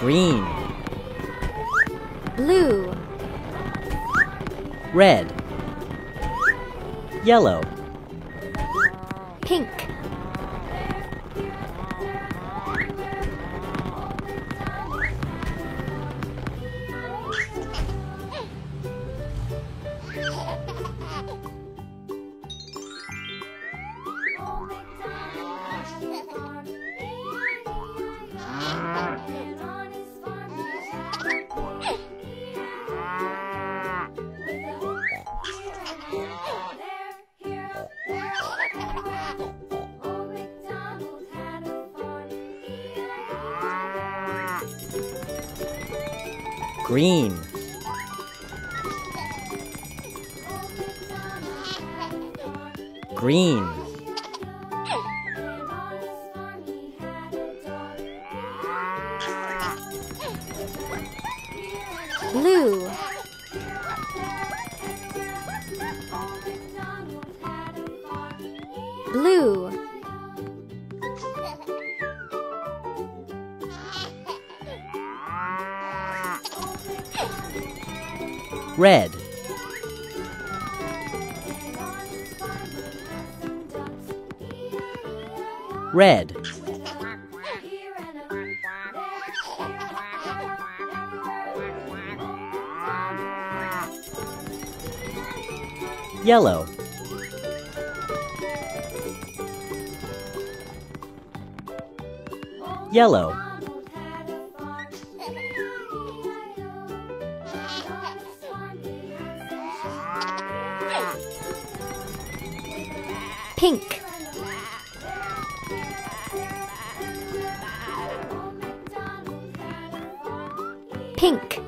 green, blue, red, yellow, pink, green, green, blue, blue, red, red, yellow, yellow, pink, pink,